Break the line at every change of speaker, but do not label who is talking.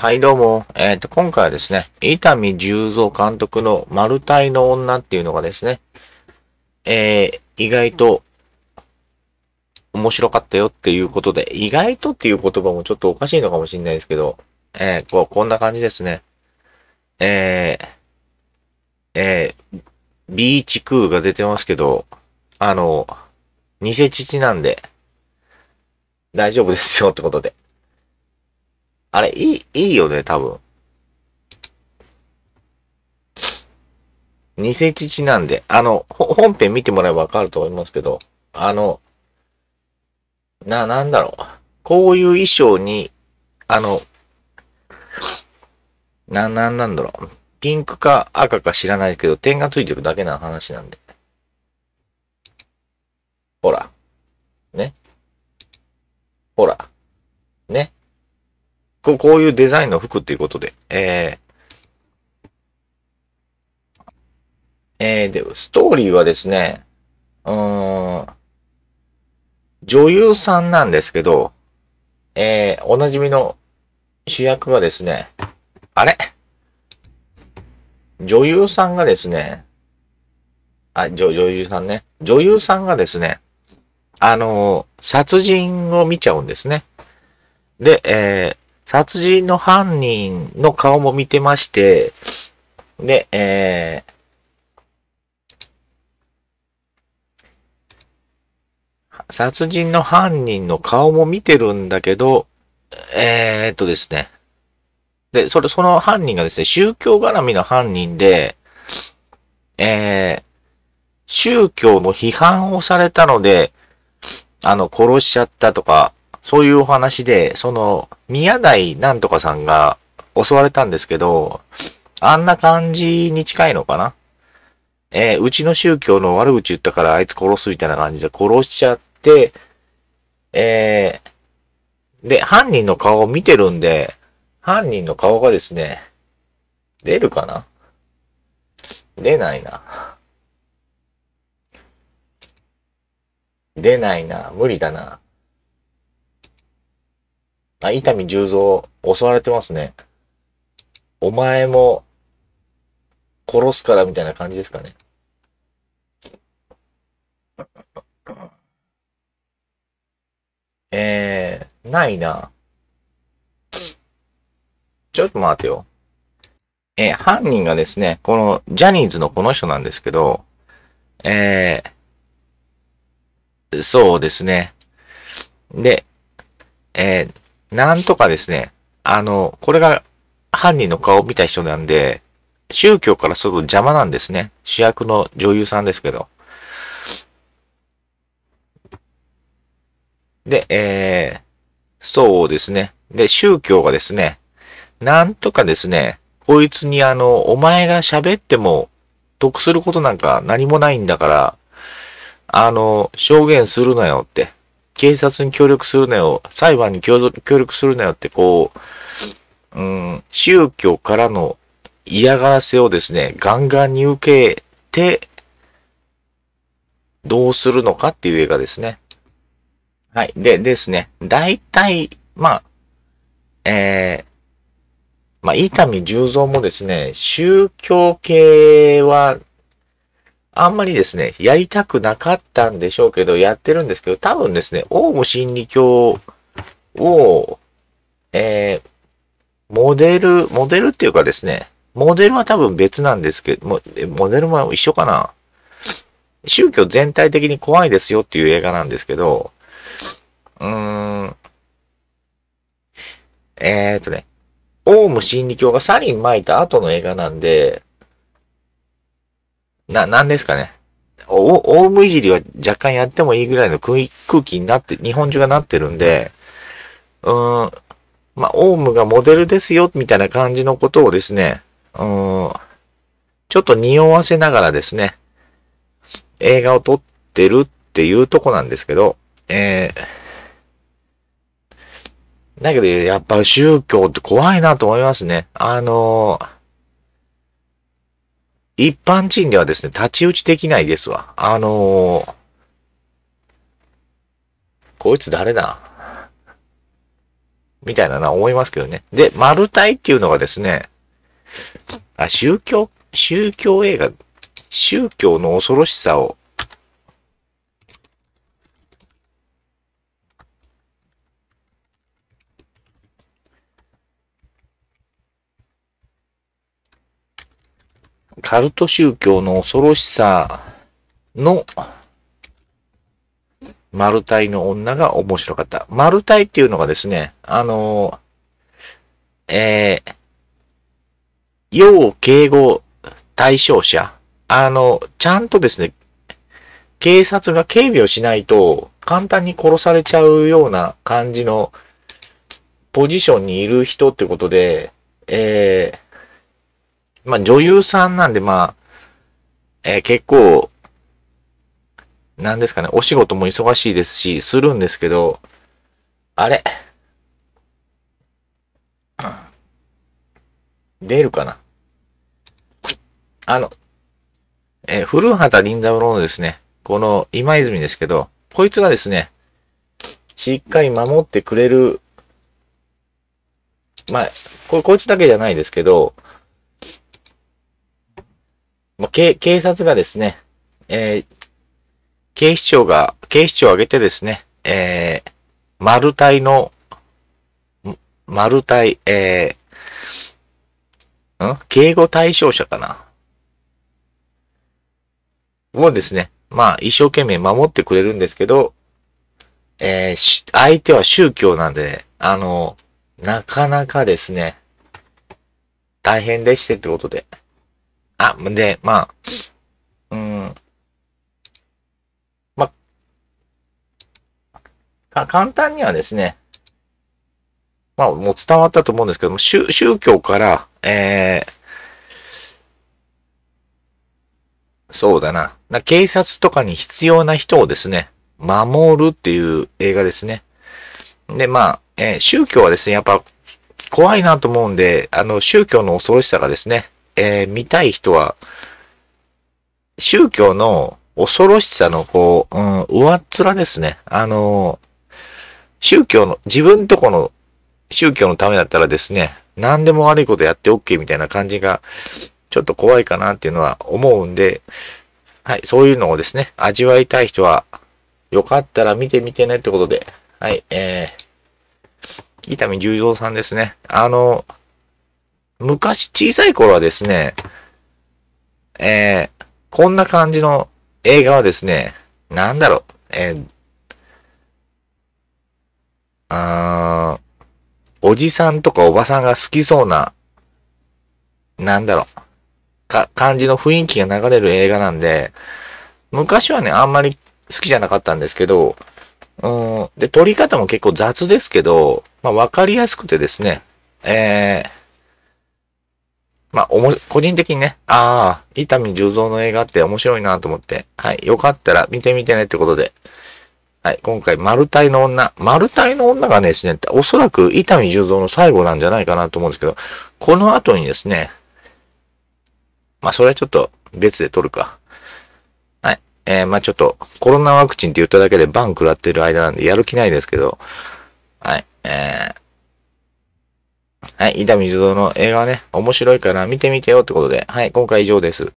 はい、どうも。えっ、と、今回はですね、伊丹十三監督のマルタイの女っていうのがですね、えー、意外と面白かったよっていうことで、意外とっていう言葉もちょっとおかしいのかもしれないですけど、えー、こう、こんな感じですね。えー、えー、ビーチクーが出てますけど、あの、偽父なんで、大丈夫ですよってことで。あれ、いい、いいよね、多分。偽父なんで、あの、本編見てもらえばわかると思いますけど、あの、な、なんだろう。こういう衣装に、あの、な、なんなんだろう。ピンクか赤か知らないけど、点がついてるだけな話なんで。ほら。ね。ほら。こうこういうデザインの服っていうことで。えー、えー、で、ストーリーはですね、うん、女優さんなんですけど、えー、おなじみの主役がですね、あれ？女優さんがですね、あ、女女優さんね。女優さんがですね、あの殺人を見ちゃうんですね。で、えー、殺人の犯人の顔も見てまして、で、えー、殺人の犯人の顔も見てるんだけど、えー、っとですね。で、それ、その犯人がですね、宗教絡みの犯人で、えー、宗教の批判をされたので、あの、殺しちゃったとか、そういうお話で、その、宮台なんとかさんが襲われたんですけど、あんな感じに近いのかな？えー、うちの宗教の悪口言ったからあいつ殺すみたいな感じで殺しちゃって、えー、で、犯人の顔を見てるんで、犯人の顔がですね、出るかな？出ないな。出ないな。無理だな。あ、伊丹十三、襲われてますね。お前も、殺すからみたいな感じですかね。えー、ないな。ちょっと待てよ。えー、犯人がですね、この、ジャニーズのこの人なんですけど、えー、そうですね。で、えー、なんとかですね、あの、これが犯人の顔を見た人なんで、宗教からすると邪魔なんですね。主役の女優さんですけど。で、えー、そうですね。で、宗教がですね、なんとかですね、こいつにあの、お前が喋っても得することなんか何もないんだから、あの、証言するなよって。警察に協力するなよ、裁判に協力するなよってこう、うん、宗教からの嫌がらせをですね、ガンガンに受けて、どうするのかっていう映画ですね。はい。で、ですね。大体、まあ、えー、まあ、伊丹十三もですね、宗教系はあんまりですね、やりたくなかったんでしょうけど、やってるんですけど、多分ですね、オウム真理教を、えー、モデル、モデルっていうかですね、モデルは多分別なんですけど、モデルも一緒かな。宗教全体的に怖いですよっていう映画なんですけど、うーん、えー、っとね、オウム真理教がサリン撒いた後の映画なんで、な、なんですかね。お、オウムいじりは若干やってもいいぐらいの空気になって、日本中がなってるんで、うん、まあ、オウムがモデルですよ、みたいな感じのことをですね、うん、ちょっと匂わせながらですね、映画を撮ってるっていうとこなんですけど、えー、だけど、やっぱ宗教って怖いなと思いますね。あのー一般人ではですね、立ち打ちできないですわ。あのー、こいつ誰だ？みたいなな思いますけどね。で、マルタイっていうのがですね、あ、宗教、宗教映画、宗教の恐ろしさを、カルト宗教の恐ろしさの、マルタイの女が面白かった。マルタイっていうのがですね、あのえー、要警護対象者。あの、ちゃんとですね、警察が警備をしないと簡単に殺されちゃうような感じのポジションにいる人ってことで、えー、まあ女優さんなんでまあ、えー、結構、なんですかね、お仕事も忙しいですし、するんですけど、あれ出るかな。あの、えー、古畑任三郎のですね、この今泉ですけど、こいつがですね、しっかり守ってくれる、まあ、ここいつだけじゃないですけど、まあ、警警察がですね、えー、警視庁が、警視庁を挙げてですね、えー、マルタイの、マルタイ、えー、ん？警護対象者かな？をですね、まあ一生懸命守ってくれるんですけど、えー、相手は宗教なんで、あの、なかなかですね、大変でしてってことで。あ、で、まあ、うん、まあ、簡単にはですね、まあ、もう伝わったと思うんですけども、宗教から、えー、そうだな。な警察とかに必要な人をですね、守るっていう映画ですね。で、まあ、えー、宗教はですね、やっぱ怖いなと思うんで、あの、宗教の恐ろしさがですね、えー、見たい人は、宗教の恐ろしさの、こう、うん、上っ面ですね。あの、宗教の、自分とこの宗教のためだったらですね、何でも悪いことやって OK みたいな感じがちょっと怖いかなっていうのは思うんで、はい、そういうのをですね、味わいたい人は、よかったら見てみてねってことで、はい、えー、伊丹十三さんですね。あの、昔小さい頃はですね、えー、こんな感じの映画はですね、なんだろう、えー、あーおじさんとかおばさんが好きそうな、なんだろう、か、感じの雰囲気が流れる映画なんで、昔はね、あんまり好きじゃなかったんですけど、うん、で、撮り方も結構雑ですけど、まあ、わかりやすくてですね、えー、まあ、おも、個人的にね、ああ、伊丹十三の映画って面白いなと思って、はい、よかったら見てみてねってことで、はい、今回、マルタイの女。マルタイの女がねですね、おそらく伊丹十三の最後なんじゃないかなと思うんですけど、この後にですね、まあ、それはちょっと別で撮るか。はい。えー、まあ、ちょっと、コロナワクチンって言っただけでバン食らってる間なんでやる気ないですけど、はい。えー、はい。伊丹水戸の映画はね、面白いから見てみてよってことで、はい。今回以上です。